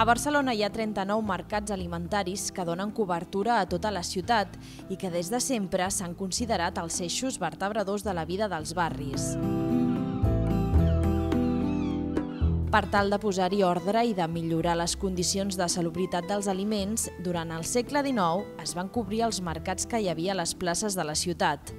A Barcelona hi ha 39 mercats alimentaris que donen cobertura a tota la ciutat i que des de sempre s'han considerat els eixos vertebradors de la vida dels barris. Per tal de posar-hi ordre i de millorar les condicions de salubritat dels aliments, durant el segle XIX es van cobrir els mercats que hi havia a les places de la ciutat.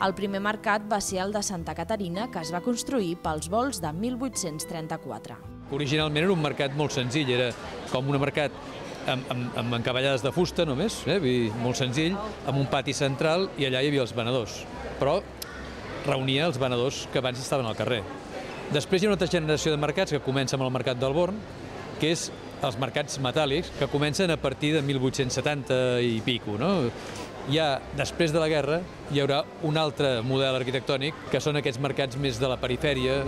El primer mercat va ser el de Santa Caterina, que es va construir pels vols de 1834. Originalment era un mercat molt senzill, era com un mercat amb, amb, amb encavallades de fusta només, eh? molt senzill, amb un pati central i allà hi havia els venedors. Però reunia els venedors que abans estaven al carrer. Després hi ha una altra generació de mercats que comença amb el mercat del Born, que és els mercats metàl·lics, que comencen a partir de 1870 i pico. No? Ja després de la guerra hi haurà un altre model arquitectònic, que són aquests mercats més de la perifèria.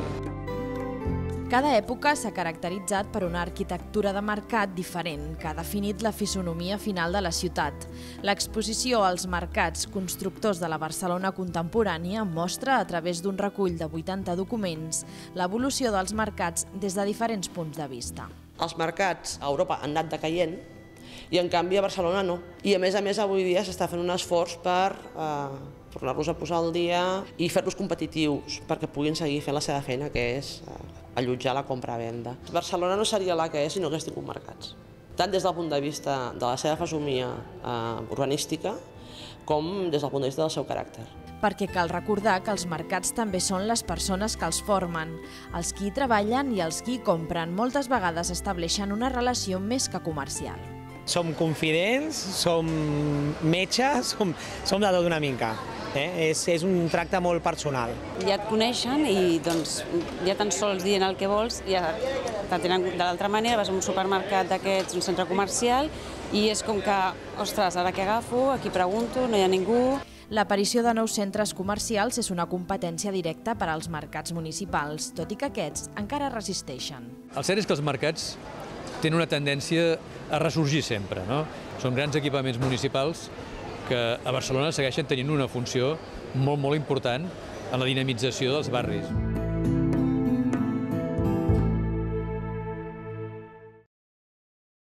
Cada època s'ha caracteritzat per una arquitectura de mercat diferent que ha definit la fisonomia final de la ciutat. L'exposició als mercats constructors de la Barcelona contemporània mostra, a través d'un recull de 80 documents, l'evolució dels mercats des de diferents punts de vista. Els mercats a Europa han anat decaient i en canvi a Barcelona no. I a més a més avui dia s'està fent un esforç per eh, tornar-los a posar al dia i fer-los competitius perquè puguin seguir fent la seva feina, que és eh, allotjar la compra-venda. Barcelona no seria la que és si no hagués tingut mercats, tant des del punt de vista de la seva fesomia eh, urbanística com des del punt de vista del seu caràcter. Perquè cal recordar que els mercats també són les persones que els formen. Els qui hi treballen i els qui hi compren moltes vegades estableixen una relació més que comercial. Som confidents, som metges, som, som de tot una mica. Eh? És, és un tracte molt personal. Ja et coneixen i doncs, ja tan sols dient el que vols, ja t'atenen de l'altra manera, vas a un supermercat d'aquests, un centre comercial, i és com que, ostres, ara què agafo, aquí pregunto, no hi ha ningú... L'aparició de nous centres comercials és una competència directa per als mercats municipals, tot i que aquests encara resisteixen. El cert és que els mercats tenen una tendència a ressorgir sempre. No? Són grans equipaments municipals que a Barcelona segueixen tenint una funció molt, molt important en la dinamització dels barris.